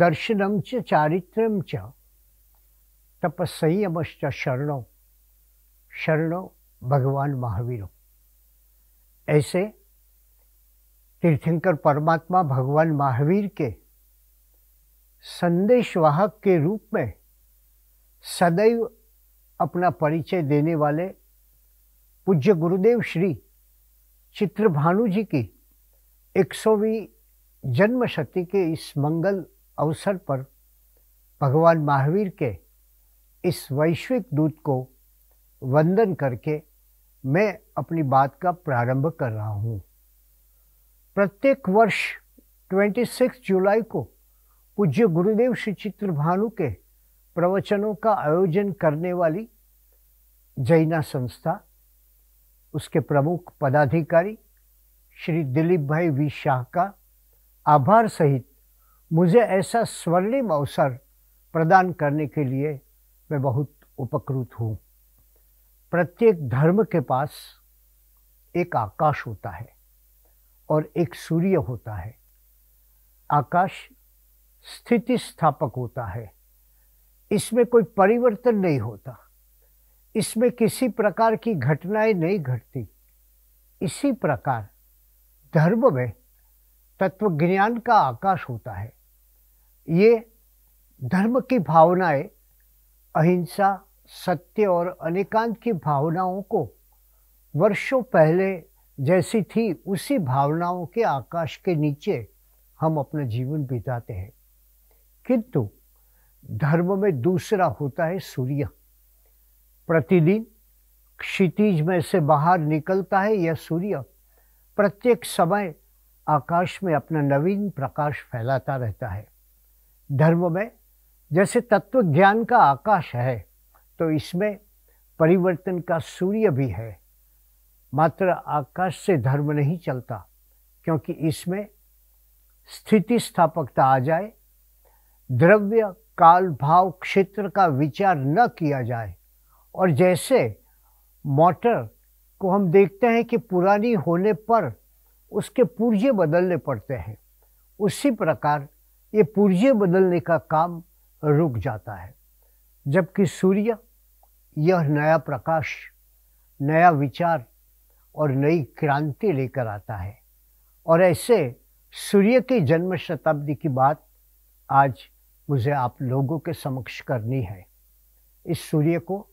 दर्शनम च चारित्रम च तपसंयमश्च शरणो शरणो भगवान महावीरो। ऐसे तीर्थंकर परमात्मा भगवान महावीर के संदेशवाहक के रूप में सदैव अपना परिचय देने वाले पूज्य गुरुदेव श्री चित्रभानु जी की एक जन्म शती के इस मंगल अवसर पर भगवान महावीर के इस वैश्विक दूत को वंदन करके मैं अपनी बात का प्रारंभ कर रहा हूँ। प्रत्येक वर्ष 26 जुलाई को पूज्य गुरुदेव श्री चित्र भानु के प्रवचनों का आयोजन करने वाली जैना संस्था, उसके प्रमुख पदाधिकारी श्री दिलीप भाई वी शाह का आभार सहित मुझे ऐसा स्वर्णिम अवसर प्रदान करने के लिए मैं बहुत उपकृत हूँ। प्रत्येक धर्म के पास एक आकाश होता है और एक सूर्य होता है। आकाश स्थिति स्थापक होता है। इसमें कोई परिवर्तन नहीं होता। इसमें किसी प्रकार की घटनाएँ नहीं घटती। इसी प्रकार धर्म में तत्व ज्ञान का आकाश होता है। ये धर्म की भावनाएँ, अहिंसा, सत्य और अनेकांत की भावनाओं को वर्षों पहले जैसी थी, उसी भावनाओं के आकाश के नीचे हम अपना जीवन बिताते हैं। किंतु धर्म में दूसरा होता है सूर्य। प्रतिदिन क्षितिज में से बाहर निकलता है यह सूर्य। प्रत्येक समय आकाश में अपना नवीन प्रकाश फैलाता रहता है। धर्म में, जैसे तत्व ज्ञान का आकाश है तो इसमें परिवर्तन का सूर्य भी है। मात्र आकाश से धर्म नहीं चलता, क्योंकि इसमें स्थिति स्थापकता आ जाए, द्रव्य काल भाव क्षेत्र का विचार न किया जाए, और जैसे मोटर को हम देखते हैं कि पुरानी होने पर उसके पुर्जे बदलने पड़ते हैं, उसी प्रकार ये पुर्जे बदलने का काम रुक जाता है। जबकि सूर्य, यह नया प्रकाश, नया विचार और नई क्रांति लेकर आता है। और ऐसे सूर्य की जन्म शताब्दी की बात आज मुझे आप लोगों के समक्ष करनी है। इस सूर्य को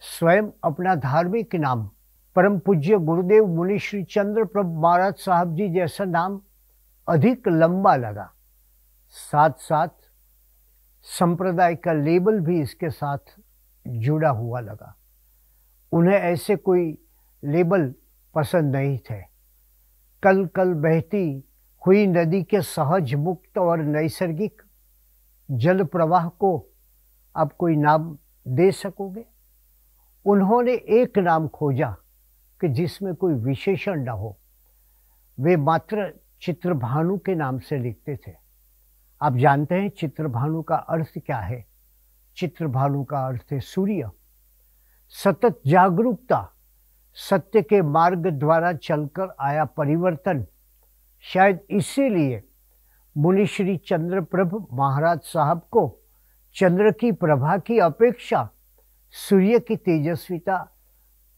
स्वयं अपना धार्मिक नाम, परम पूज्य गुरुदेव मुनि श्री चंद्र प्रभु महाराज साहब जी जैसा नाम अधिक लंबा लगा। साथ साथ संप्रदाय का लेबल भी इसके साथ जुड़ा हुआ लगा। उन्हें ऐसे कोई लेबल पसंद नहीं थे। कल कल बहती हुई नदी के सहज मुक्त और नैसर्गिक जल प्रवाह को आप कोई नाम दे सकोगे? उन्होंने एक नाम खोजा कि जिसमें कोई विशेषण न हो। वे मात्र चित्रभानु के नाम से लिखते थे। आप जानते हैं चित्रभानु का अर्थ क्या है? चित्रभानु का अर्थ है सूर्य। सतत जागरूकता सत्य के मार्ग द्वारा चलकर आया परिवर्तन। शायद इसीलिए मुनि श्री चंद्रप्रभ महाराज साहब को चंद्र की प्रभा की अपेक्षा सूर्य की तेजस्विता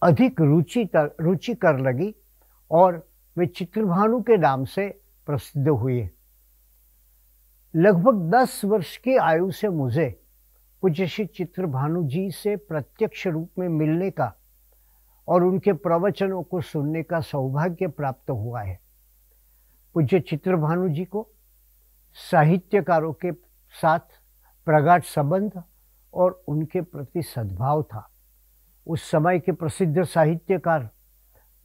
अधिक रुचि रुचि कर लगी और वे चित्रभानु के नाम से प्रसिद्ध हुए। लगभग दस वर्ष की आयु से मुझे पूज्य श्री चित्र भानु जी से प्रत्यक्ष रूप में मिलने का और उनके प्रवचनों को सुनने का सौभाग्य प्राप्त हुआ है। पूज्य चित्र भानु जी को साहित्यकारों के साथ प्रगाढ़ संबंध और उनके प्रति सद्भाव था। उस समय के प्रसिद्ध साहित्यकार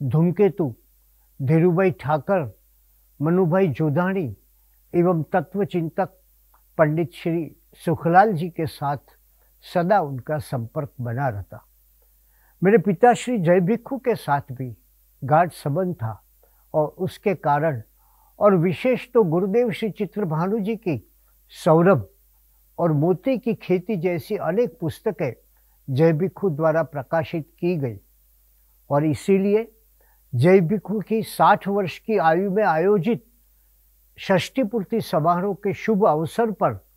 धूमकेतु, धीरूभाई ठाकर, मनुभाई जोधाणी एवं तत्वचिंतक पंडित श्री सुखलाल जी के साथ सदा उनका संपर्क बना रहता। मेरे पिता श्री जय भिक्खू के साथ भी गाढ़ संबंध था और उसके कारण और विशेष तो गुरुदेव श्री चित्र भानु जी की सौरभ और मोती की खेती जैसी अनेक पुस्तकें जय भिक्खू द्वारा प्रकाशित की गई और इसीलिए जय भिक्खू की साठ वर्ष की आयु में आयोजित षष्ठी पूर्ति समारोह के शुभ अवसर पर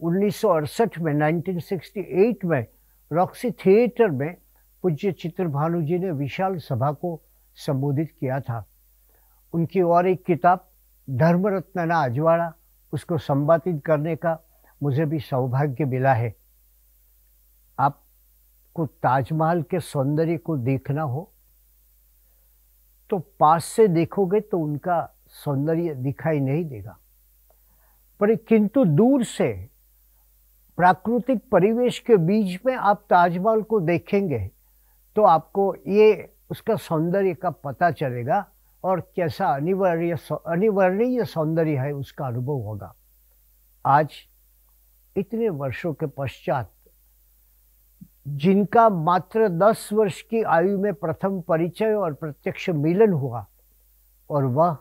उन्नीस सौ अड़सठ में 1968 में रॉक्सी थिएटर में पूज्य चित्र भानु जी ने विशाल सभा को संबोधित किया था। उनकी और एक किताब, धर्मरत्ना अजवाड़ा, उसको संपादित करने का मुझे भी सौभाग्य मिला है। आपको ताजमहल के सौंदर्य को देखना हो तो पास से देखोगे तो उनका सौंदर्य दिखाई नहीं देगा। पर किंतु दूर से प्राकृतिक परिवेश के बीच में आप ताजमहल को देखेंगे तो आपको ये, उसका सौंदर्य का पता चलेगा और कैसा अनिवार्य अनिवार्य सौंदर्य है उसका अनुभव होगा। आज इतने वर्षों के पश्चात जिनका मात्र दस वर्ष की आयु में प्रथम परिचय और प्रत्यक्ष मिलन हुआ, और वह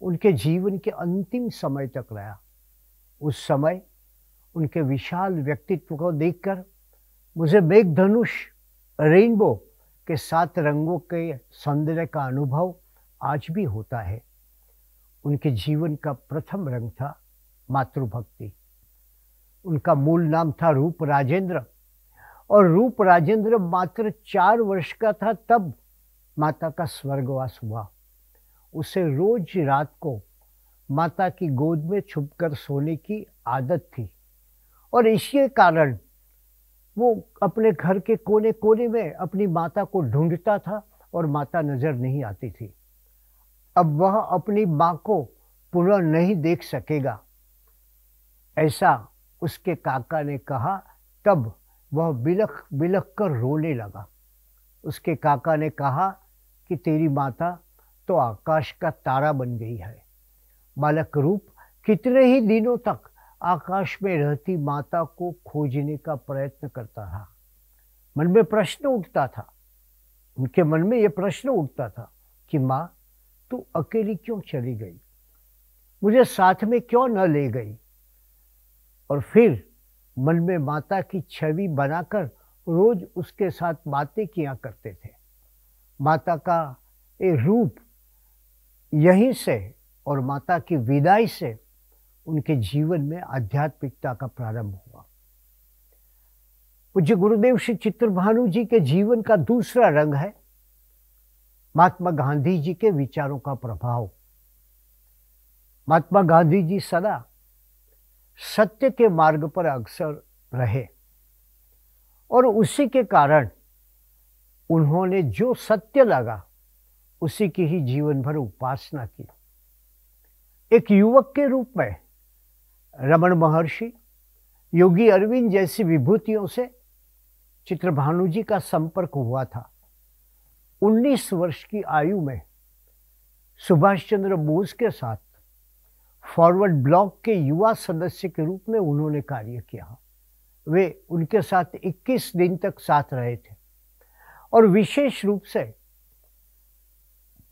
उनके जीवन के अंतिम समय तक रहा। उस समय उनके विशाल व्यक्तित्व को देखकर मुझे मेघधनुष, रेनबो के सात रंगों के सौंदर्य का अनुभव आज भी होता है। उनके जीवन का प्रथम रंग था मातृभक्ति। उनका मूल नाम था रूप राजेंद्र और रूप राजेंद्र मात्र चार वर्ष का था, तब माता का स्वर्गवास हुआ। उसे रोज रात को माता की गोद में छुपकर सोने की आदत थी। और इसी कारण वो अपने घर के कोने कोने में अपनी माता को ढूंढता था और माता नज़र नहीं आती थी। अब वह अपनी माँ को पुनः नहीं देख सकेगा। ऐसा उसके काका ने कहा, तब वह बिलख बिलख कर रोने लगा। उसके काका ने कहा कि तेरी माता तो आकाश का तारा बन गई है। बालक रूप, कितने ही दिनों तक आकाश में रहती माता को खोजने का प्रयत्न करता रहा मन में प्रश्न उठता था। उनके मन में यह प्रश्न उठता था कि, माँ, तू अकेली क्यों चली गई? मुझे साथ में क्यों न ले गई? और फिर मन में माता की छवि बनाकर रोज उसके साथ बातें किया करते थे। माता का ये रूप यहीं से और माता की विदाई से उनके जीवन में आध्यात्मिकता का प्रारंभ हुआ। पूज्य गुरुदेव श्री चित्रभानु जी के जीवन का दूसरा रंग है। महात्मा गांधी जी के विचारों का प्रभाव। महात्मा गांधी जी सदा सत्य के मार्ग पर अक्सर रहे और उसी के कारण उन्होंने जो सत्य लगा उसी की ही जीवन भर उपासना की। एक युवक के रूप में रमन महर्षि, योगी अरविंद जैसी विभूतियों से चित्रभानु जी का संपर्क हुआ था। 19 वर्ष की आयु में सुभाष चंद्र बोस के साथ फॉरवर्ड ब्लॉक के युवा सदस्य के रूप में उन्होंने कार्य किया। वे उनके साथ 21 दिन तक साथ रहे थे और विशेष रूप से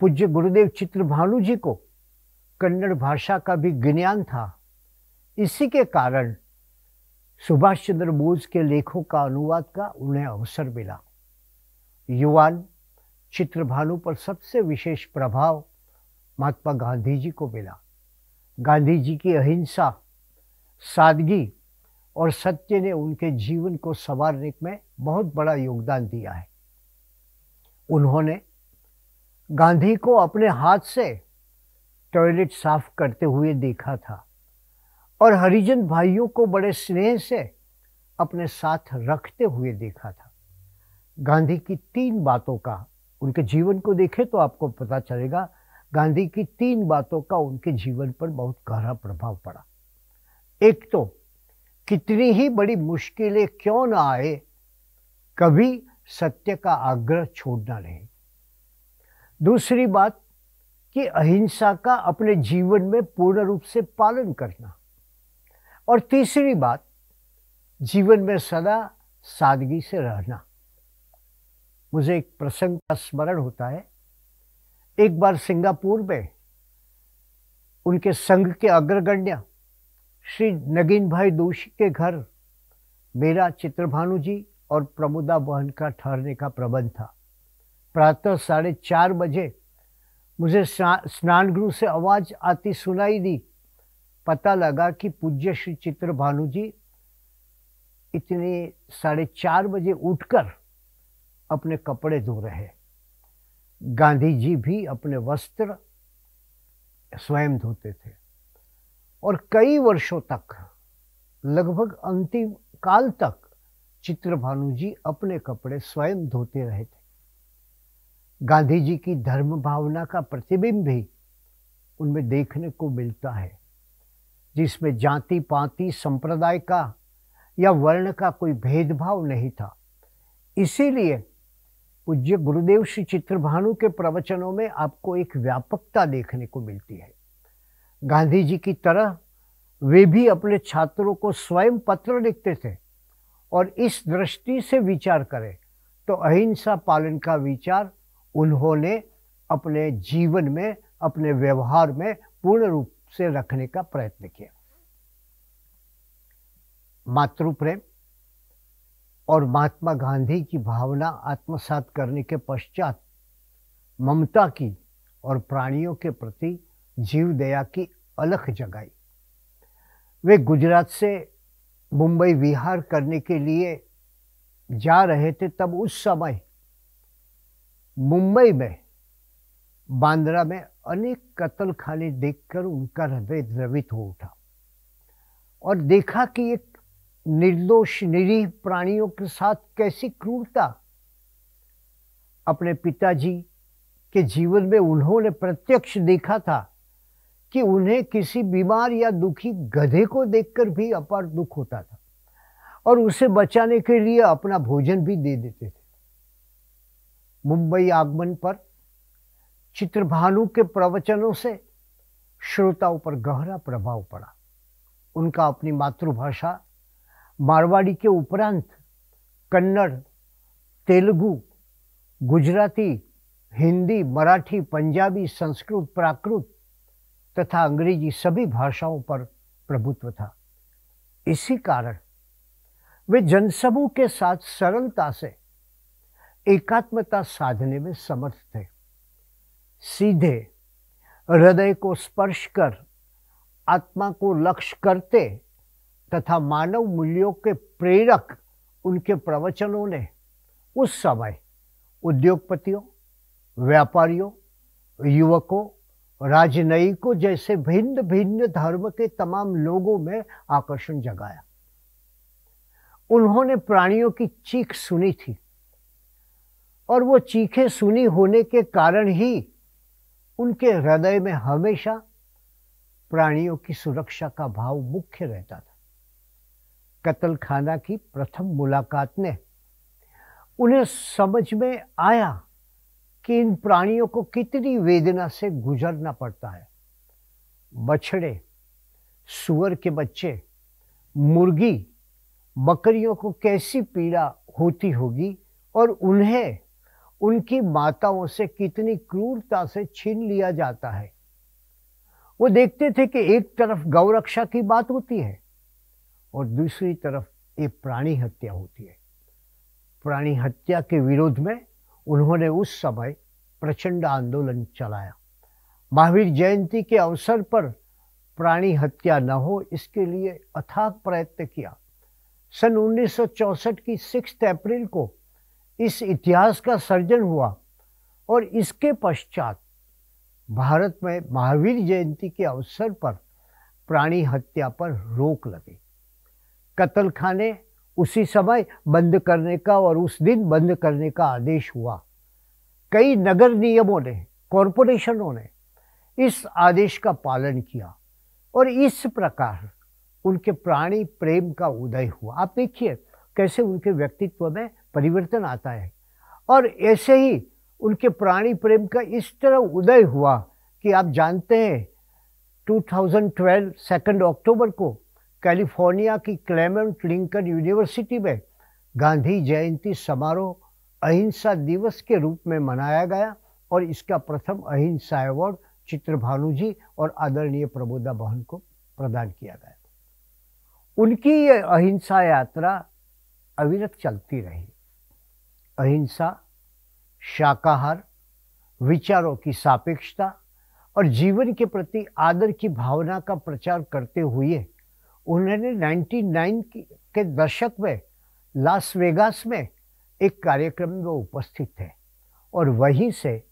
पूज्य गुरुदेव चित्र भानु जी को कन्नड़ भाषा का भी ज्ञान था। इसी के कारण सुभाष चंद्र बोस के लेखों का अनुवाद का उन्हें अवसर मिला। युवान, चित्रभानु पर सबसे विशेष प्रभाव महात्मा गांधी जी को मिला। गांधी जी की अहिंसा, सादगी और सत्य ने उनके जीवन को संवारने में बहुत बड़ा योगदान दिया है। उन्होंने गांधी को अपने हाथ से टॉयलेट साफ़ करते हुए देखा था और हरिजन भाइयों को बड़े स्नेह से अपने साथ रखते हुए देखा था। गांधी की तीन बातों का उनके जीवन को देखें तो आपको पता चलेगा, गांधी की तीन बातों का उनके जीवन पर बहुत गहरा प्रभाव पड़ा। एक तो कितनी ही बड़ी मुश्किलें क्यों ना आए, कभी सत्य का आग्रह छोड़ना नहीं दूसरी बात कि अहिंसा का अपने जीवन में पूर्ण रूप से पालन करना। और तीसरी बात, जीवन में सदा सादगी से रहना। मुझे एक प्रसंग का स्मरण होता है। एक बार सिंगापुर में उनके संघ के अग्रगण्य श्री नगीन भाई दोषी के घर मेरा चित्रभानु जी और प्रमुदा बहन का ठहरने का प्रबंध था। प्रातः साढ़े चार बजे मुझे स्नान गृह से आवाज़ आती सुनाई दी। पता लगा कि पूज्य श्री चित्र भानु जी इतने साढ़े चार बजे उठकर अपने कपड़े धो रहे। गांधी जी भी अपने वस्त्र स्वयं धोते थे। और कई वर्षों तक, लगभग अंतिम काल तक चित्रभानु जी अपने कपड़े स्वयं धोते रहे थे। गांधी जी की धर्म भावना का प्रतिबिंब भी उनमें देखने को मिलता है, जिसमें जाति पाति, संप्रदाय का या वर्ण का कोई भेदभाव नहीं था। इसीलिए पूज्य गुरुदेव श्री चित्रभानु के प्रवचनों में आपको एक व्यापकता देखने को मिलती है। गांधी जी की तरह वे भी अपने छात्रों को स्वयं पत्र लिखते थे और इस दृष्टि से विचार करें तो अहिंसा पालन का विचार उन्होंने अपने जीवन में, अपने व्यवहार में पूर्ण रूप से रखने का प्रयत्न किया। मातृ प्रेम और महात्मा गांधी की भावना आत्मसात करने के पश्चात ममता की और प्राणियों के प्रति जीव दया की अलख जगाई। वे गुजरात से मुंबई विहार करने के लिए जा रहे थे, तब उस समय मुंबई में, बांद्रा में अनेक कत्ल खाने देखकर उनका हृदय द्रवित हो उठा और देखा कि एक निर्दोष, निरीह प्राणियों के साथ कैसी क्रूरता अपने पिताजी के जीवन में उन्होंने प्रत्यक्ष देखा था कि उन्हें किसी बीमार या दुखी गधे को देखकर भी अपार दुख होता था और उसे बचाने के लिए अपना भोजन भी दे देते थे। मुंबई आगमन पर चित्रभानु के प्रवचनों से श्रोताओं पर गहरा प्रभाव पड़ा। उनका अपनी मातृभाषा मारवाड़ी के उपरांत कन्नड़, तेलुगु, गुजराती, हिंदी, मराठी, पंजाबी, संस्कृत, प्राकृत तथा अंग्रेज़ी सभी भाषाओं पर प्रभुत्व था। इसी कारण वे जनसमूह के साथ सरलता से एकात्मता साधने में समर्थ थे। सीधे हृदय को स्पर्श कर, आत्मा को लक्ष्य करते तथा मानव मूल्यों के प्रेरक उनके प्रवचनों ने उस समय उद्योगपतियों, व्यापारियों, युवकों, राजनयिकों जैसे भिन्न भिन्न धर्म के तमाम लोगों में आकर्षण जगाया। उन्होंने प्राणियों की चीख सुनी थी। और वो चीखें सुनी होने के कारण ही उनके हृदय में हमेशा प्राणियों की सुरक्षा का भाव मुख्य रहता था। कत्ल खाना की प्रथम मुलाकात ने उन्हें समझ में आया कि इन प्राणियों को कितनी वेदना से गुजरना पड़ता है। बछड़े सुअर के बच्चे, मुर्गी, बकरियों को कैसी पीड़ा होती होगी और उन्हें उनकी माताओं से कितनी क्रूरता से छीन लिया जाता है। वो देखते थे कि एक तरफ़ गौरक्षा की बात होती है और दूसरी तरफ़ ये प्राणी हत्या होती है। प्राणी हत्या के विरोध में उन्होंने उस समय प्रचंड आंदोलन चलाया। महावीर जयंती के अवसर पर प्राणी हत्या न हो, इसके लिए अथाक प्रयत्न किया। सन 1964 की सिक्स अप्रैल को इस इतिहास का सर्जन हुआ और इसके पश्चात भारत में महावीर जयंती के अवसर पर प्राणी हत्या पर रोक लगी। कत्ल खाने उसी समय बंद करने का और उस दिन बंद करने का आदेश हुआ। कई नगर नियमों ने, कॉरपोरेशनों ने इस आदेश का पालन किया और इस प्रकार उनके प्राणी प्रेम का उदय हुआ। आप देखिए कैसे उनके व्यक्तित्व में परिवर्तन आता है। और ऐसे ही उनके प्राणी प्रेम का इस तरह उदय हुआ कि आप जानते हैं 2012 सेकेंड अक्टूबर को कैलिफ़ोर्निया की क्लेमेंट लिंकन यूनिवर्सिटी में गांधी जयंती समारोह अहिंसा दिवस के रूप में मनाया गया और इसका प्रथम अहिंसा अवार्ड चित्रभानु जी और आदरणीय प्रबोधा बहन को प्रदान किया गया। उनकी ये अहिंसा यात्रा अविरत चलती रही। अहिंसा, शाकाहार, विचारों की सापेक्षता और जीवन के प्रति आदर की भावना का प्रचार करते हुए उन्होंने 99 के दशक में लास वेगास में एक कार्यक्रम में उपस्थित थे और वहीं से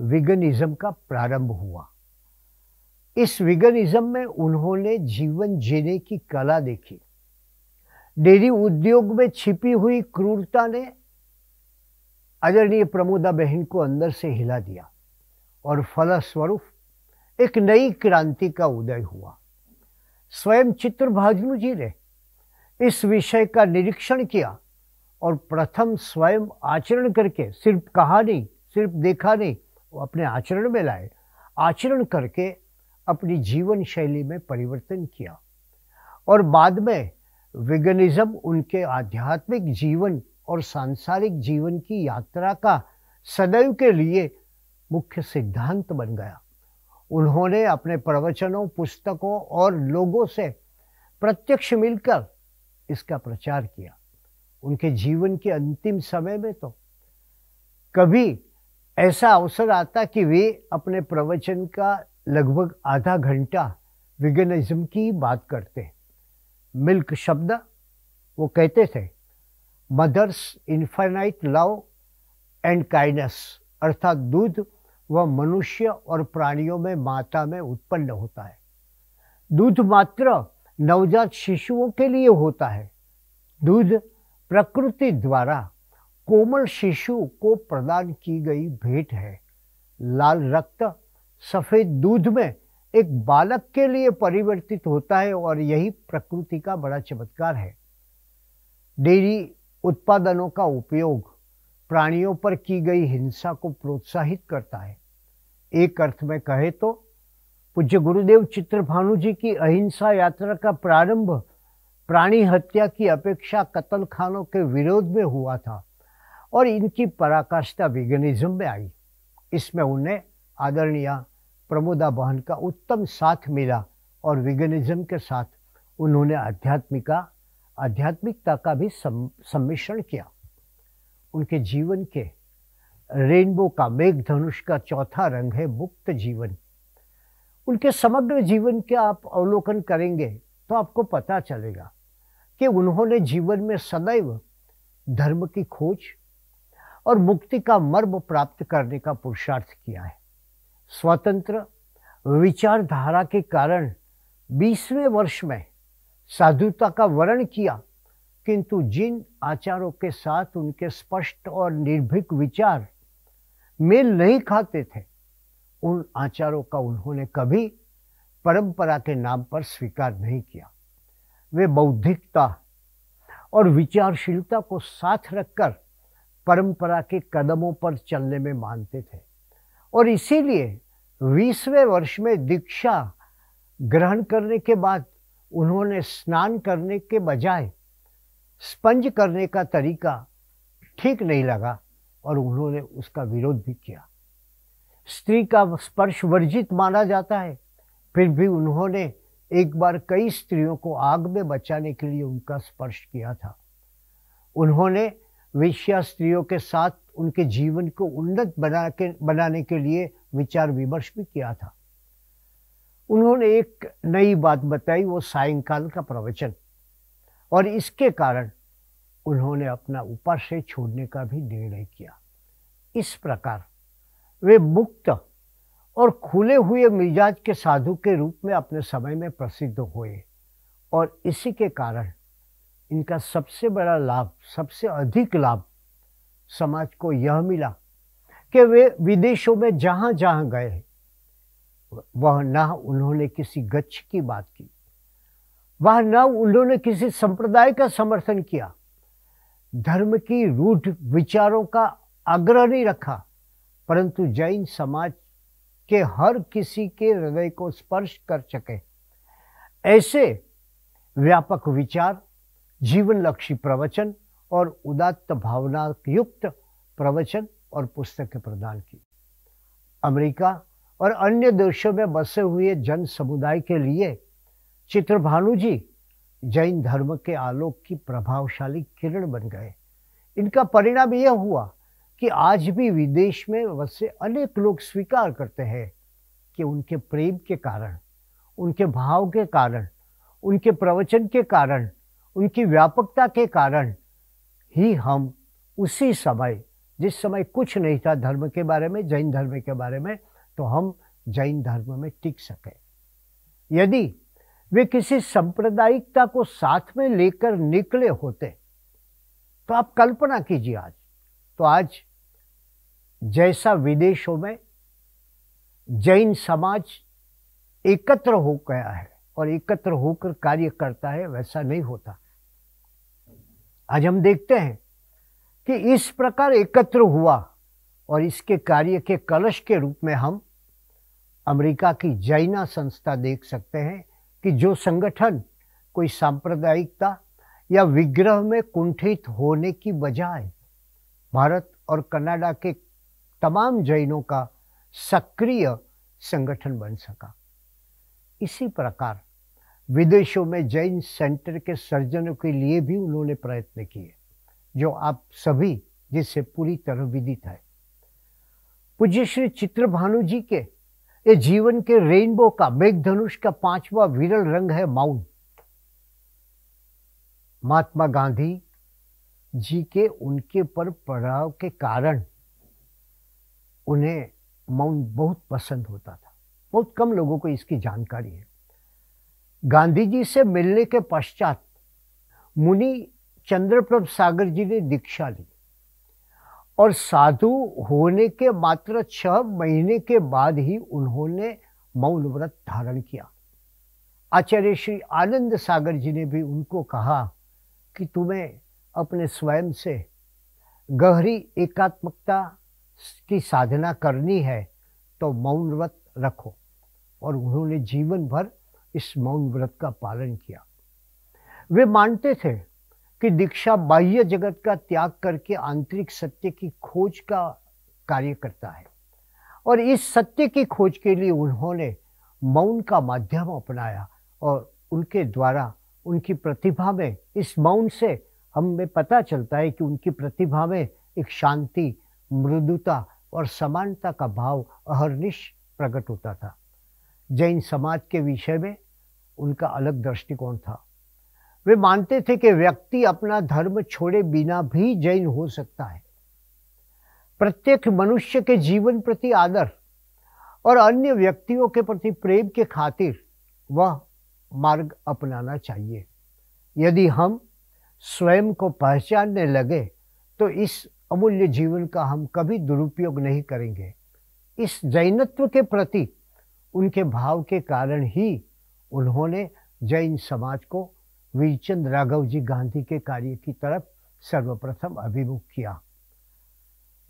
विगनिज्म का प्रारंभ हुआ। इस विगनिज्म में उन्होंने जीवन जीने की कला देखी। डेयरी उद्योग में छिपी हुई क्रूरता ने आदरणीय प्रमोदा बहन को अंदर से हिला दिया और फलस्वरूप एक नई क्रांति का उदय हुआ। स्वयं चित्रभाजनु जी ने इस विषय का निरीक्षण किया और प्रथम स्वयं आचरण करके सिर्फ़ कहा नहीं, सिर्फ़ देखा नहीं, वो अपने आचरण में लाए। आचरण करके अपनी जीवन शैली में परिवर्तन किया और बाद में विगनिज्म उनके आध्यात्मिक जीवन और सांसारिक जीवन की यात्रा का सदैव के लिए मुख्य सिद्धांत बन गया। उन्होंने अपने प्रवचनों, पुस्तकों और लोगों से प्रत्यक्ष मिलकर इसका प्रचार किया। उनके जीवन के अंतिम समय में तो कभी ऐसा अवसर आता कि वे अपने प्रवचन का लगभग आधा घंटा विगनिज्म की बात करते। मिल्क शब्द, वो कहते थे mothers, infinite love and kindness, अर्थात दूध वह मनुष्य और प्राणियों में माता में उत्पन्न होता है। दूध मात्र नवजात शिशुओं के लिए होता है। दूध प्रकृति द्वारा कोमल शिशु को प्रदान की गई भेंट है। लाल रक्त सफ़ेद दूध में एक बालक के लिए परिवर्तित होता है और यही प्रकृति का बड़ा चमत्कार है। डेयरी उत्पादनों का उपयोग प्राणियों पर की गई हिंसा को प्रोत्साहित करता है। एक अर्थ में कहे तो पूज्य गुरुदेव चित्रभानु जी की अहिंसा यात्रा का प्रारंभ प्राणी हत्या की अपेक्षा कत्ल खानों के विरोध में हुआ था और इनकी पराकाष्ठा विगनिज्म में आई। इसमें उन्हें आदरणीय प्रमोदा बहन का उत्तम साथ मिला और विगनिज्म के साथ उन्होंने आध्यात्मिका आध्यात्मिकता का भी सम्मिश्रण किया। उनके जीवन के रेनबो का मेघ धनुष का चौथा रंग है मुक्त जीवन। उनके समग्र जीवन के आप अवलोकन करेंगे तो आपको पता चलेगा कि उन्होंने जीवन में सदैव धर्म की खोज और मुक्ति का मर्म प्राप्त करने का पुरुषार्थ किया है। स्वतंत्र विचारधारा के कारण बीसवें वर्ष में साधुता का वर्ण किया, किंतु जिन आचारों के साथ उनके स्पष्ट और निर्भीक विचार मेल नहीं खाते थे, उन आचारों का उन्होंने कभी परंपरा के नाम पर स्वीकार नहीं किया। वे बौद्धिकता और विचारशीलता को साथ रखकर परंपरा के कदमों पर चलने में मानते थे और इसीलिए बीसवें वर्ष में दीक्षा ग्रहण करने के बाद उन्होंने स्नान करने के बजाय स्पंज करने का तरीका ठीक नहीं लगा और उन्होंने उसका विरोध भी किया। स्त्री का स्पर्श वर्जित माना जाता है। फिर भी उन्होंने एक बार कई स्त्रियों को आग में बचाने के लिए उनका स्पर्श किया था। उन्होंने वेश्या स्त्रियों के साथ उनके जीवन को उन्नत बना के, बनाने के लिए विचार विमर्श भी किया था। उन्होंने एक नई बात बताई, वो सायंकाल का प्रवचन। और इसके कारण उन्होंने अपना उपाश्रय छोड़ने का भी निर्णय किया। इस प्रकार वे मुक्त और खुले हुए मिजाज के साधु के रूप में अपने समय में प्रसिद्ध हुए। और इसी के कारण इनका सबसे बड़ा लाभ, सबसे अधिक लाभ समाज को यह मिला कि वे विदेशों में जहाँ जहाँ गए। वह न उन्होंने किसी गच्छ की बात की। वह न उन्होंने किसी संप्रदाय का समर्थन किया। धर्म की रूढ़ विचारों का आग्रह नहीं रखा, परंतु जैन समाज के हर किसी के हृदय को स्पर्श कर सके। ऐसे व्यापक विचार जीवन लक्ष्य प्रवचन और उदात्त भावना युक्त प्रवचन और पुस्तकें प्रदान की। अमेरिका और अन्य देशों में बसे हुए जन समुदाय के लिए चित्रभानु जी जैन धर्म के आलोक की प्रभावशाली किरण बन गए। इनका परिणाम यह हुआ कि आज भी विदेश में वसे अनेक लोग स्वीकार करते हैं कि उनके प्रेम के कारण, उनके भाव के कारण, उनके प्रवचन के कारण, उनकी व्यापकता के कारण ही हम उसी समय, जिस समय कुछ नहीं था धर्म के बारे में, जैन धर्म के बारे में तो हम जैन धर्म में टिक सके। यदि वे किसी सांप्रदायिकता को साथ में लेकर निकले होते तो आप कल्पना कीजिए आज। तो आज जैसा विदेशों में जैन समाज एकत्र हो गया है और एकत्र होकर कार्य करता है, वैसा नहीं होता। आज हम देखते हैं कि इस प्रकार एकत्र हुआ और इसके कार्य के कलश के रूप में हम अमेरिका की जैना संस्था देख सकते हैं कि जो संगठन कोई सांप्रदायिकता या विग्रह में कुंठित होने की बजाय भारत और कनाडा के तमाम जैनों का सक्रिय संगठन बन सका। इसी प्रकार विदेशों में जैन सेंटर के सर्जनों के लिए भी उन्होंने प्रयत्न किए, जो आप सभी जिससे पूरी तरह विदित है। पूज्य श्री चित्र भानु जी के ये जीवन के रेनबो का मेघधनुष का पांचवा विरल रंग है माउंट। महात्मा गांधी जी के, उनके पर प्रभाव के कारण उन्हें माउंट बहुत पसंद होता था। बहुत कम लोगों को इसकी जानकारी है। गांधी जी से मिलने के पश्चात मुनि चंद्रप्रभ सागर जी ने दीक्षा ली। और साधु होने के मात्र छह महीने के बाद ही उन्होंने मौन व्रत धारण किया। आचार्य श्री आनंद सागर जी ने भी उनको कहा कि तुम्हें अपने स्वयं से गहरी एकात्मकता की साधना करनी है तो मौन व्रत रखो। और उन्होंने जीवन भर इस मौन व्रत का पालन किया। वे मानते थे कि दीक्षा बाह्य जगत का त्याग करके आंतरिक सत्य की खोज का कार्य करता है। और इस सत्य की खोज के लिए उन्होंने मौन का माध्यम अपनाया और उनके द्वारा उनकी प्रतिभा में, इस मौन से हमें पता चलता है कि उनकी प्रतिभा में एक शांति, मृदुता और समानता का भाव अहरनिश प्रकट होता था। जैन समाज के विषय में उनका अलग दृष्टिकोण था। वे मानते थे कि व्यक्ति अपना धर्म छोड़े बिना भी जैन हो सकता है। प्रत्येक मनुष्य के जीवन प्रति आदर और अन्य व्यक्तियों के प्रति प्रेम के खातिर वह मार्ग अपनाना चाहिए। यदि हम स्वयं को पहचानने लगे तो इस अमूल्य जीवन का हम कभी दुरुपयोग नहीं करेंगे। इस जैनत्व के प्रति उनके भाव के कारण ही उन्होंने जैन समाज को वीरचंद राघव जी गांधी के कार्य की तरफ़ सर्वप्रथम अभिमुख किया।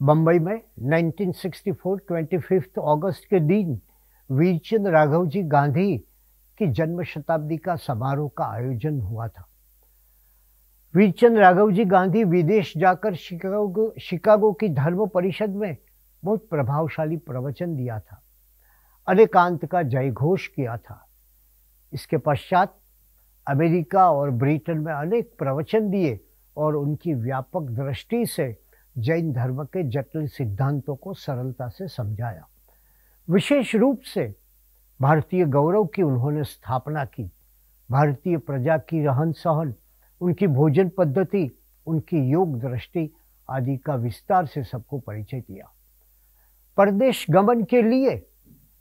बम्बई में 1964 25 अगस्त के दिन वीरचंद राघव जी गांधी की जन्म शताब्दी का समारोह का आयोजन हुआ था। वीरचंद राघव जी गांधी विदेश जाकर शिकागो शिकागो की धर्म परिषद में बहुत प्रभावशाली प्रवचन दिया था। अनेकांत का जयघोष किया था। इसके पश्चात अमेरिका और ब्रिटेन में अनेक प्रवचन दिए और उनकी व्यापक दृष्टि से जैन धर्म के जटिल सिद्धांतों को सरलता से समझाया। विशेष रूप से भारतीय गौरव की उन्होंने स्थापना की। भारतीय प्रजा की रहन सहन, उनकी भोजन पद्धति, उनकी योग दृष्टि आदि का विस्तार से सबको परिचय दिया। परदेश गमन के लिए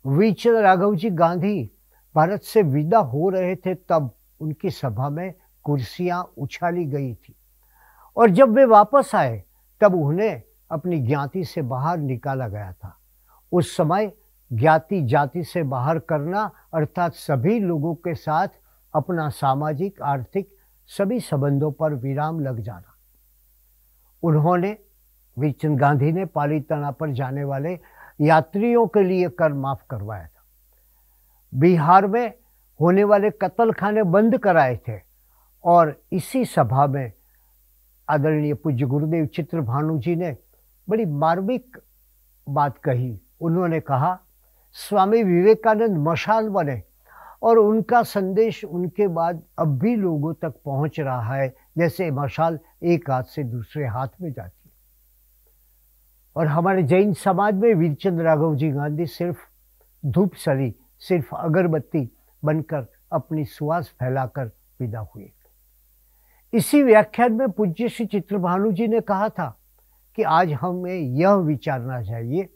वीरचंद राघव जी गांधी भारत से विदा हो रहे थे तब उनकी सभा में कुर्सियाँ उछाली गई थी। और जब वे वापस आए, तब उन्हें अपनी ज्ञाति से बाहर निकाला गया था। उस समय ज्ञाति जाति से बाहर करना अर्थात सभी लोगों के साथ अपना सामाजिक, आर्थिक सभी संबंधों पर विराम लग जाना। उन्होंने वीरचंद गांधी ने पाली तना पर जाने वाले यात्रियों के लिए कर माफ़ करवाया था। बिहार में होने वाले कत्ल खाने बंद कराए थे। और इसी सभा में आदरणीय पूज्य गुरुदेव चित्र भानु जी ने बड़ी मार्मिक बात कही। उन्होंने कहा, स्वामी विवेकानंद मशाल बने और उनका संदेश उनके बाद अब भी लोगों तक पहुँच रहा है, जैसे मशाल एक हाथ से दूसरे हाथ में जाती है। और हमारे जैन समाज में वीरचंद राघव जी गांधी सिर्फ़ धूप सरी, सिर्फ़ अगरबत्ती बनकर अपनी सुहास फैलाकर विदा हुए। इसी व्याख्यान में पूज्य श्री चित्रभानु जी ने कहा था कि आज हमें यह विचारना चाहिए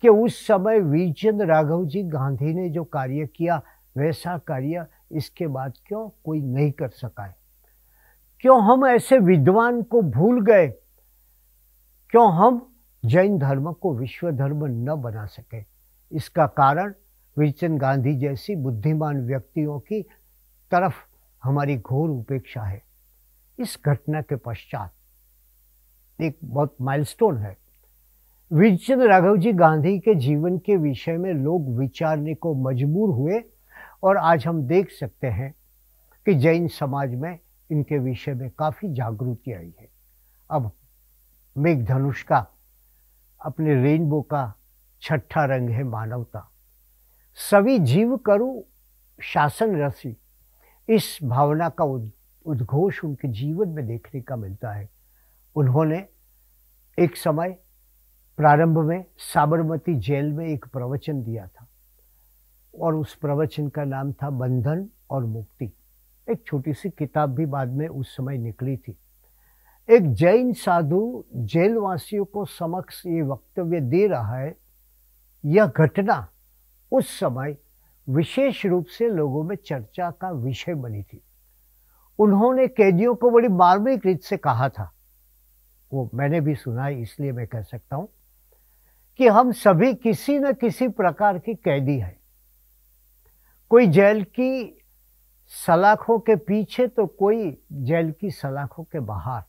कि उस समय वीरचंद राघव जी गांधी ने जो कार्य किया, वैसा कार्य इसके बाद क्यों कोई नहीं कर सका है? क्यों हम ऐसे विद्वान को भूल गए? क्यों हम जैन धर्म को विश्व धर्म न बना सके? इसका कारण वीरचंद गांधी जैसी बुद्धिमान व्यक्तियों की तरफ़ हमारी घोर उपेक्षा है। इस घटना के पश्चात एक बहुत माइलस्टोन है। वीरचंद राघव जी गांधी के जीवन के विषय में लोग विचारने को मजबूर हुए और आज हम देख सकते हैं कि जैन समाज में इनके विषय में काफ़ी जागृति आई है। अब मेघधनुष का अपने रेनबो का छठा रंग है मानवता। सभी जीव करु शासन रसी। इस भावना का उद्घोष उनके जीवन में देखने का मिलता है। उन्होंने एक समय प्रारंभ में साबरमती जेल में एक प्रवचन दिया था और उस प्रवचन का नाम था बंधन और मुक्ति। एक छोटी सी किताब भी बाद में उस समय निकली थी। एक जैन साधु जेलवासियों को समक्ष ये वक्तव्य दे रहा है, यह घटना उस समय विशेष रूप से लोगों में चर्चा का विषय बनी थी। उन्होंने कैदियों को बड़ी मार्मिक रीत से कहा था। वो मैंने भी सुना है, इसलिए मैं कह सकता हूँ कि हम सभी किसी न किसी प्रकार की कैदी है। कोई जेल की सलाखों के पीछे तो कोई जेल की सलाखों के बाहर।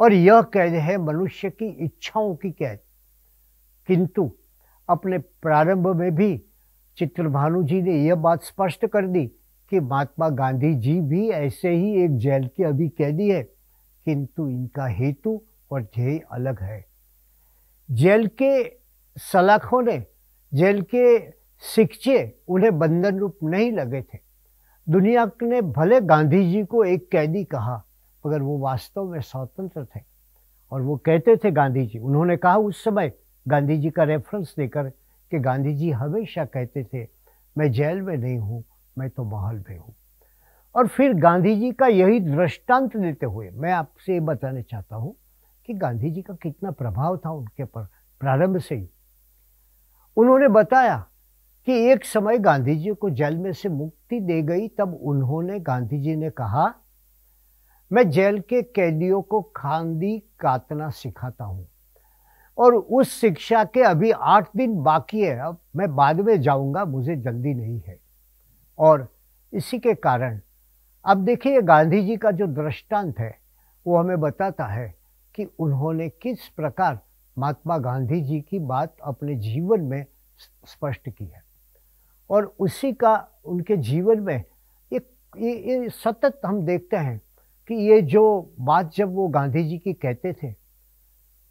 और यह कैद है मनुष्य की इच्छाओं की कैद। किंतु अपने प्रारंभ में भी चित्रभानु जी ने यह बात स्पष्ट कर दी कि महात्मा गांधी जी भी ऐसे ही एक जेल के अभी कैदी है, किंतु इनका हेतु और ध्येय अलग है। जेल के सलाखों ने, जेल के शिक्षे उन्हें बंधन रूप नहीं लगे थे। दुनिया ने भले गांधी जी को एक कैदी कहा, मगर वो वास्तव में स्वतंत्र थे। और वो कहते थे गांधी जी, उन्होंने कहा उस समय गांधी जी का रेफरेंस देकर कि गांधी जी हमेशा कहते थे, मैं जेल में नहीं हूँ, मैं तो महल में हूँ। और फिर गांधी जी का यही दृष्टांत देते हुए मैं आपसे ये बताना चाहता हूँ कि गांधी जी का कितना प्रभाव था उनके पर प्रारंभ से ही। उन्होंने बताया कि एक समय गांधी जी को जेल में से मुक्ति दे गई, तब उन्होंने गांधी जी ने कहा, मैं जेल के कैदियों को खांदी कातना सिखाता हूँ। और उस शिक्षा के अभी आठ दिन बाकी है अब मैं बाद में जाऊँगा मुझे जल्दी नहीं है। और इसी के कारण अब देखिए गांधी जी का जो दृष्टांत है वो हमें बताता है कि उन्होंने किस प्रकार महात्मा गांधी जी की बात अपने जीवन में स्पष्ट की है। और उसी का उनके जीवन में एक ये, ये सतत हम देखते हैं कि ये जो बात जब वो गांधी जी की कहते थे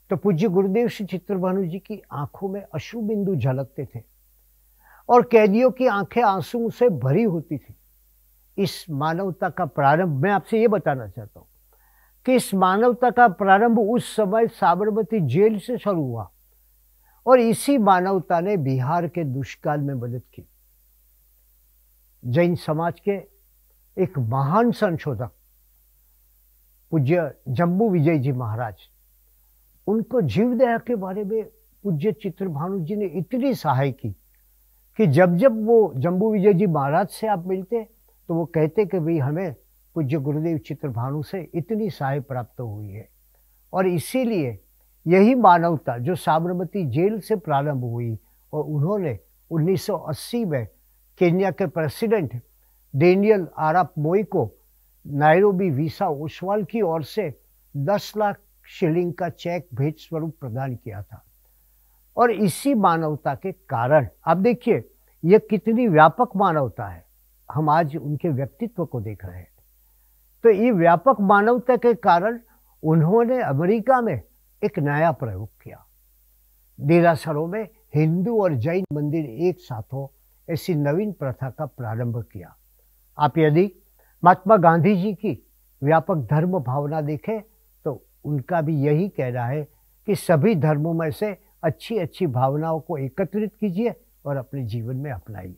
तो पूज्य गुरुदेव श्री चित्रभानु जी की आँखों में अश्रु बिंदु झलकते थे और कैदियों की आँखें आँसू से भरी होती थी। इस मानवता का प्रारंभ, मैं आपसे ये बताना चाहता हूँ कि इस मानवता का प्रारंभ उस समय साबरमती जेल से शुरू हुआ और इसी मानवता ने बिहार के दुष्काल में मदद की। जैन समाज के एक महान संशोधक पूज्य जम्बू विजय जी महाराज उनको जीवदया के बारे में पूज्य चित्र भानु जी ने इतनी सहाय की कि जब जब वो जम्बू विजय जी महाराज से आप मिलते तो वो कहते कि भाई हमें पूज्य गुरुदेव चित्र भानु से इतनी सहाय प्राप्त हुई है। और इसीलिए यही मानवता जो साबरमती जेल से प्रारंभ हुई और उन्होंने 1980 में केन्या के प्रेसिडेंट डेनियल आराप मोई को नायरोबी वीसा ओसवाल की ओर से 10 लाख शिलिंग का चेक भेंट स्वरूप प्रदान किया था। और इसी मानवता के कारण, आप देखिए, यह कितनी व्यापक मानवता है। हम आज उनके व्यक्तित्व को देख रहे हैं। तो ये व्यापक मानवता के कारण उन्होंने अमेरिका में एक नया प्रयोग किया। देरासरों में हिंदू और जैन मंदिर एक साथ हो ऐसी नवीन प्रथा का प्रारंभ किया। आप यदि महात्मा गांधी जी की व्यापक धर्म भावना देखें उनका भी यही कहना है कि सभी धर्मों में से अच्छी अच्छी भावनाओं को एकत्रित कीजिए और अपने जीवन में अपनाइए।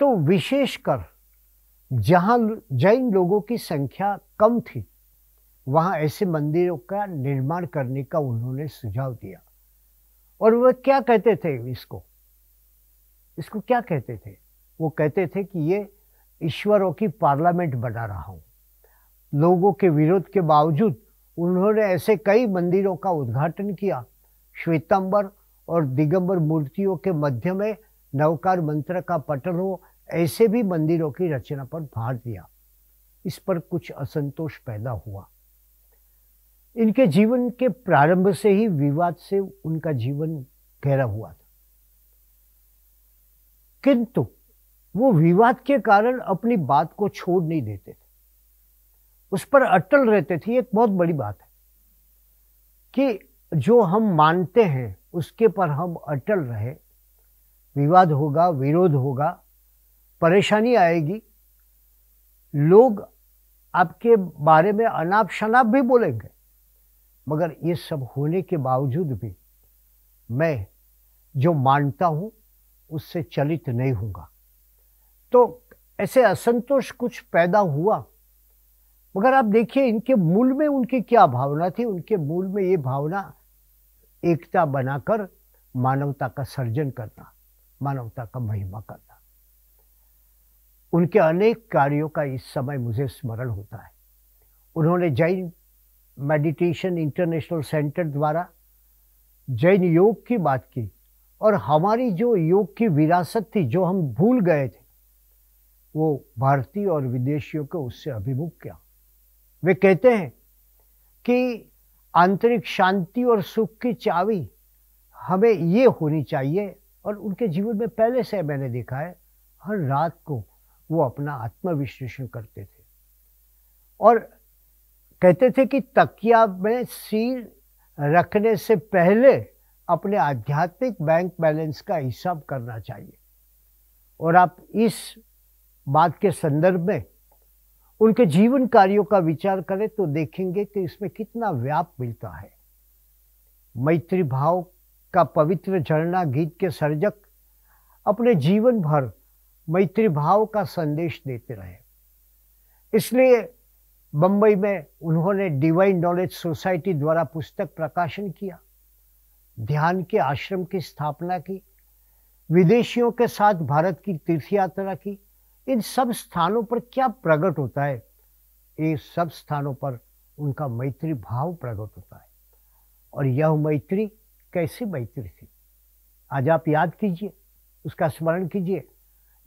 तो विशेषकर जहाँ जैन लोगों की संख्या कम थी, वहाँ ऐसे मंदिरों का निर्माण करने का उन्होंने सुझाव दिया। और वह क्या कहते थे इसको? इसको क्या कहते थे? वो कहते थे कि ये ईश्वरों की पार्लियामेंट बना रहा हूँ। लोगों के विरोध के बावजूद उन्होंने ऐसे कई मंदिरों का उद्घाटन किया। श्वेतंबर और दिगंबर मूर्तियों के मध्य में नवकार मंत्र का पटल हो, ऐसे भी मंदिरों की रचना पर भार दिया। इस पर कुछ असंतोष पैदा हुआ। इनके जीवन के प्रारंभ से ही विवाद से उनका जीवन गहरा हुआ था। किंतु वो विवाद के कारण अपनी बात को छोड़ नहीं देते थे। उस पर अटल रहते थे एक बहुत बड़ी बात है कि जो हम मानते हैं, उसके पर हम अटल रहे, विवाद होगा, विरोध होगा, परेशानी आएगी। लोग आपके बारे में अनाप शनाप भी बोलेंगे, मगर ये सब होने के बावजूद भी मैं जो मानता हूँ, उससे चलित नहीं होगा तो ऐसे असंतोष कुछ पैदा हुआ मगर आप देखिए, इनके मूल में उनकी क्या भावना थी? उनके मूल में ये भावना एकता बनाकर मानवता का सर्जन करना, मानवता का महिमा करना। उनके अनेक कार्यों का इस समय मुझे स्मरण होता है। उन्होंने जैन मेडिटेशन इंटरनेशनल सेंटर द्वारा जैन योग की बात की और हमारी जो योग की विरासत थी, जो हम भूल गए थे, वो भारतीय और विदेशियों को उससे अभिमुख किया। वे कहते हैं कि आंतरिक शांति और सुख की चावी हमें ये होनी चाहिए और उनके जीवन में पहले से मैंने देखा है, हर रात को वो अपना आत्मविश्लेषण करते थे। और कहते थे कि तकिया में सिर रखने से पहले अपने आध्यात्मिक बैंक बैलेंस का हिसाब करना चाहिए। और आप इस बात के संदर्भ में उनके जीवन कार्यों का विचार करें तो देखेंगे कि इसमें कितना व्याप मिलता है। मैत्री भाव का पवित्र झरना गीत के सर्जक अपने जीवन भर मैत्री भाव का संदेश देते रहे। इसलिए बम्बई में उन्होंने डिवाइन नॉलेज सोसाइटी द्वारा पुस्तक प्रकाशन किया। ध्यान के आश्रम की स्थापना की। विदेशियों के साथ भारत की तीर्थ यात्रा की। इन सब स्थानों पर क्या प्रकट होता है? ये सब स्थानों पर उनका मैत्री भाव प्रकट होता है। और यह मैत्री कैसी मैत्री थी? आज आप याद कीजिए, उसका स्मरण कीजिए।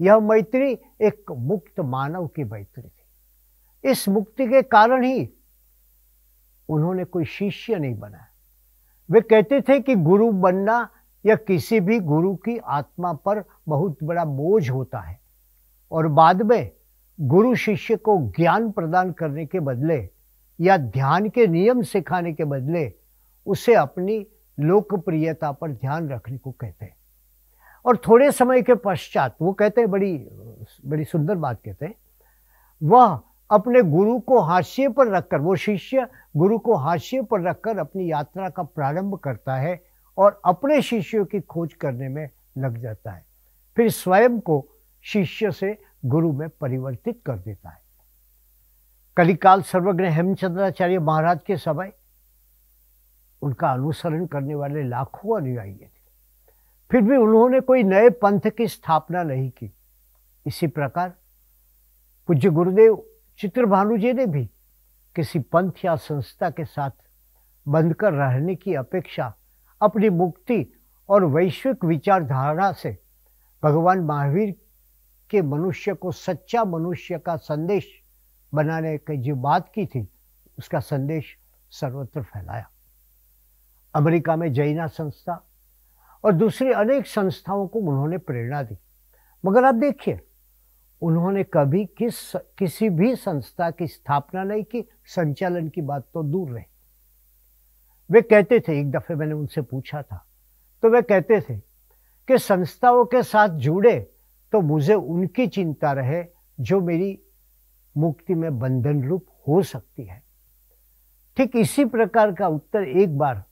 यह मैत्री एक मुक्त मानव की मैत्री थी। इस मुक्ति के कारण ही उन्होंने कोई शिष्य नहीं बनाया वे कहते थे कि गुरु बनना या किसी भी गुरु की आत्मा पर बहुत बड़ा बोझ होता है। और बाद में गुरु शिष्य को ज्ञान प्रदान करने के बदले या ध्यान के नियम सिखाने के बदले उसे अपनी लोकप्रियता पर ध्यान रखने को कहते हैं। और थोड़े समय के पश्चात, वो कहते हैं, बड़ी बड़ी सुंदर बात कहते हैं, वह अपने गुरु को हाशिए पर रखकर, वो शिष्य गुरु को हाशिए पर रखकर अपनी यात्रा का प्रारंभ करता है और अपने शिष्यों की खोज करने में लग जाता है। फिर स्वयं को शिष्य से गुरु में परिवर्तित कर देता है। कलिकाल सर्वज्ञ हेमचंद्राचार्य महाराज के समय उनका अनुसरण करने वाले लाखों अनुयायी थे। फिर भी उन्होंने कोई नए पंथ की स्थापना नहीं की। इसी प्रकार पूज्य गुरुदेव चित्रभानु जी ने भी किसी पंथ या संस्था के साथ बंधकर रहने की अपेक्षा अपनी मुक्ति और वैश्विक विचारधारा से भगवान महावीर के मनुष्य को सच्चा मनुष्य का संदेश बनाने की जो बात की थी, उसका संदेश सर्वत्र फैलाया। अमेरिका में जैना संस्था और दूसरी अनेक संस्थाओं को उन्होंने प्रेरणा दी। मगर आप देखिए, उन्होंने कभी किस, किसी भी संस्था की स्थापना नहीं की, संचालन की बात तो दूर रही। वे कहते थे, एक दफे मैंने उनसे पूछा था तो वे कहते थे कि संस्थाओं के साथ जुड़े तो मुझे उनकी चिंता रहे जो मेरी मुक्ति में बंधन रूप हो सकती है। ठीक इसी प्रकार का उत्तर एक बार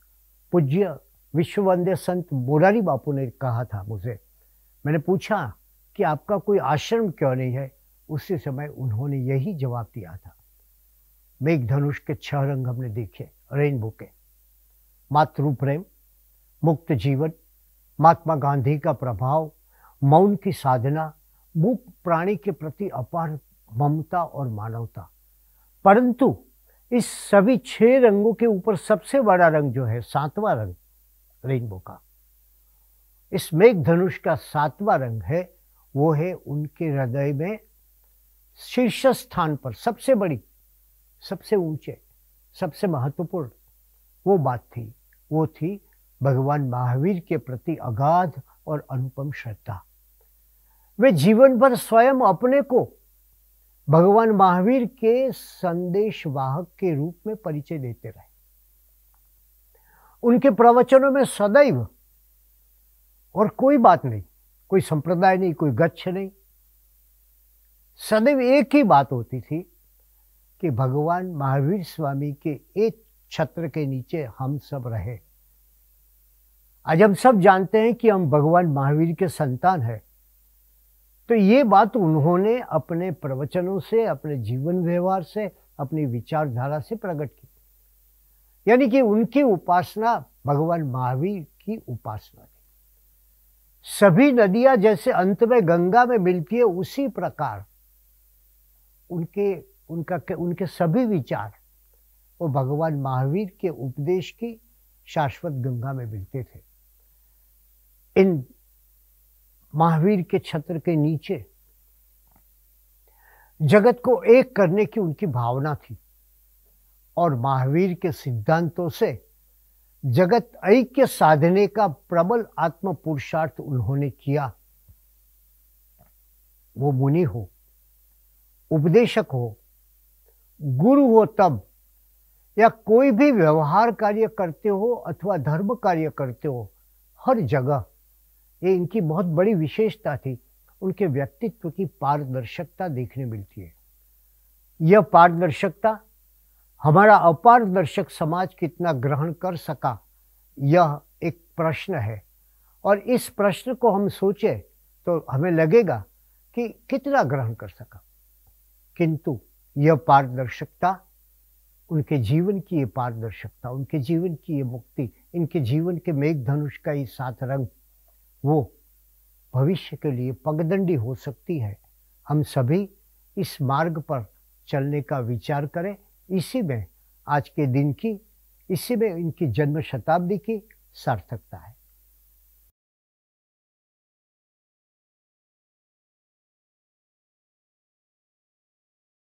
पूज्य विश्ववंदे संत मोरारी बापू ने कहा था मुझे। मैंने पूछा कि आपका कोई आश्रम क्यों नहीं है? उसी समय उन्होंने यही जवाब दिया था। मेघ धनुष के छह रंग हमने देखे, रेनबो के। मातृ प्रेम मुक्त जीवन, महात्मा गांधी का प्रभाव मौन की साधना, मूक प्राणी के प्रति अपार ममता और मानवता। परंतु इस सभी छह रंगों के ऊपर सबसे बड़ा रंग जो है, सातवां रंग, रेनबो का। इस मेघ धनुष का सातवां रंग है, वो है उनके हृदय में शीर्ष स्थान पर सबसे बड़ी, सबसे ऊँचे, सबसे महत्वपूर्ण वो बात थी, वो थी भगवान महावीर के प्रति अगाध और अनुपम श्रद्धा। वे जीवन भर स्वयं अपने को भगवान महावीर के संदेश वाहक के रूप में परिचय देते रहे। उनके प्रवचनों में सदैव और कोई बात नहीं, कोई संप्रदाय नहीं, कोई गच्छ नहीं। सदैव एक ही बात होती थी कि भगवान महावीर स्वामी के एक छत्र के नीचे हम सब रहे। आज हम सब जानते हैं कि हम भगवान महावीर के संतान हैं। तो ये बात उन्होंने अपने प्रवचनों से, अपने जीवन व्यवहार से, अपनी विचारधारा से प्रकट की। यानी कि उनकी उपासना भगवान महावीर की उपासना थी। सभी नदियाँ जैसे अंत में गंगा में मिलती है, उसी प्रकार उनके, उनका, उनके सभी विचार वो भगवान महावीर के उपदेश की शाश्वत गंगा में मिलते थे। इन महावीर के छत्र के नीचे। जगत को एक करने की उनकी भावना थी और महावीर के सिद्धांतों से जगत ऐक्य साधने का प्रबल आत्म पुरुषार्थ उन्होंने किया। वो मुनि हो, उपदेशक हो, गुरु हो तब, या कोई भी व्यवहार कार्य करते हो अथवा धर्म कार्य करते हो, हर जगह। ये इनकी बहुत बड़ी विशेषता थी। उनके व्यक्तित्व की पारदर्शकता देखने मिलती है। यह पारदर्शकता हमारा अपारदर्शक समाज कितना ग्रहण कर सका, यह एक प्रश्न है। और इस प्रश्न को हम सोचे तो हमें लगेगा कि कितना ग्रहण कर सका। किंतु यह पारदर्शकता, उनके जीवन की ये पारदर्शकता, उनके जीवन की ये मुक्ति, इनके जीवन के मेघ धनुष का ये सात रंग वो भविष्य के लिए पगदंडी हो सकती है। हम सभी इस मार्ग पर चलने का विचार करें। इसी में आज के दिन की, इसी में इनकी जन्म शताब्दी की सार्थकता है।